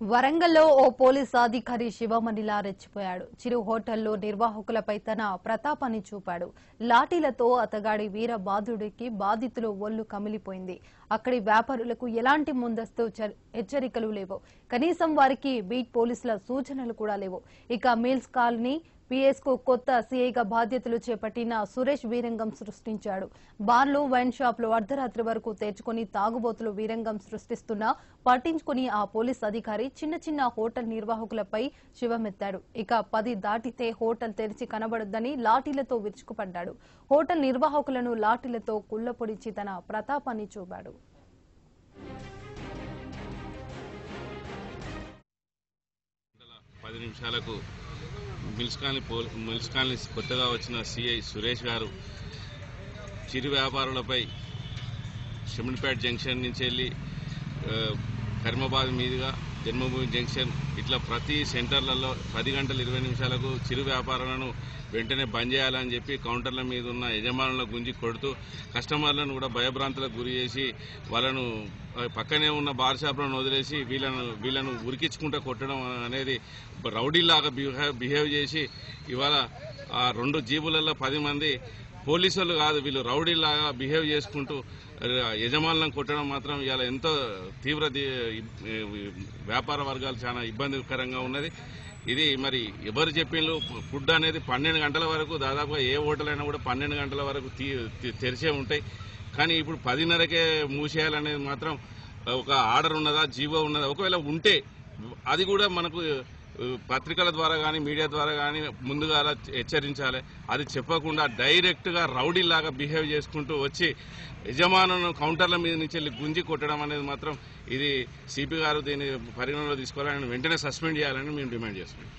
వరంగల్లో ఓ పోలీస్ అధికారి శివమణిలా రెచ్చిపోయాడు. చిరు హోటల్లో నిర్వాహకులపై తన ప్రతాపాన్ని చూపాడు. లాఠీలతో అతగాడి వీర బాధుడికి బాధితులు ఒళ్ళు కమిలిపోయింది. అక్కడి వ్యాపారులకు ఎలాంటి ముందస్తు హెచ్చరికలు లేవు. కనీసం వారికి బీట్ పోలీసుల సూచనలు కూడా లేవు. ఇక మిల్స్ కాలనీ పిఎస్కు కొత్త సీఐగా బాధ్యతలు చేపట్టిన సురేష్ వీరంగం సృష్టించాడు. బార్లు వైన్ షాప్లు అర్ధరాత్రి వరకు తెరుచుకుని తాగుబోతులు వీరంగం సృష్టిస్తున్నా పట్టించుకుని ఆ పోలీస్ అధికారి చిన్న చిన్న హోటల్ నిర్వాహకులపై శివమెత్తాడు. ఇక పది దాటితే హోటల్ తెరిచి కనబడొద్దని లాఠీలతో విరుచుకుపడ్డాడు. హోటల్ నిర్వాహకులను లాఠీలతో కుళ్ళపొడిచి తన ప్రతాపాన్ని చూపాడు. పది నిమిషాలకు మిల్స్ పోల్ పో కొత్తగా వచ్చిన సిఐ సురేష్ గారు చిరు వ్యాపారులపై షమిడిపేట జంక్షన్ నుంచి వెళ్ళి ఆ, కరీమాబాద్ మీదుగా జన్మభూమి జంక్షన్. ఇట్లా ప్రతి సెంటర్లలో పది గంటల ఇరవై నిమిషాలకు చిరు వ్యాపారాలను వెంటనే బంద్ చేయాలని చెప్పి కౌంటర్ల మీద ఉన్న యజమానుల గుంజి కొడుతూ కస్టమర్లను కూడా భయభ్రాంతులకు గురి చేసి వాళ్ళను పక్కనే ఉన్న బార్ షాప్లను వదిలేసి వీళ్ళను వీళ్ళను ఉరికించుకుంటూ కొట్టడం అనేది రౌడీలాగా బిహేవ్ బిహేవ్ చేసి ఇవాళ ఆ రెండు జీబులలో పది మంది పోలీసులు కాదు వీళ్ళు రౌడీలాగా బిహేవ్ చేసుకుంటూ యజమానులను కొట్టడం మాత్రం ఇలా ఎంతో తీవ్ర వ్యాపార వర్గాలు చాలా ఇబ్బందికరంగా ఉన్నది. ఇది మరి ఎవరు చెప్పిండ్రు? ఫుడ్ అనేది పన్నెండు గంటల వరకు దాదాపుగా ఏ హోటల్ అయినా కూడా పన్నెండు గంటల వరకు తీ- తెరిచే ఉంటాయి. కానీ ఇప్పుడు పదిన్నరకే మూసేయాలనేది మాత్రం ఒక ఆర్డర్ ఉన్నదా జీవో ఉన్నదా ఒకవేళ ఉంటే అది కూడా మనకు పత్రికల ద్వారా కానీ మీడియా ద్వారా కానీ ముందుగా అలా హెచ్చరించాలి. అది చెప్పకుండా డైరెక్ట్గా రౌడీలాగా బిహేవ్ చేసుకుంటూ వచ్చి యజమానులను కౌంటర్ల మీద నుంచి వెళ్ళి గుంజి కొట్టడం అనేది మాత్రం ఇది సిపి గారు దీన్ని పరిగణనలో తీసుకోవాలని వెంటనే సస్పెండ్ చేయాలని మేము డిమాండ్ చేస్తున్నాం.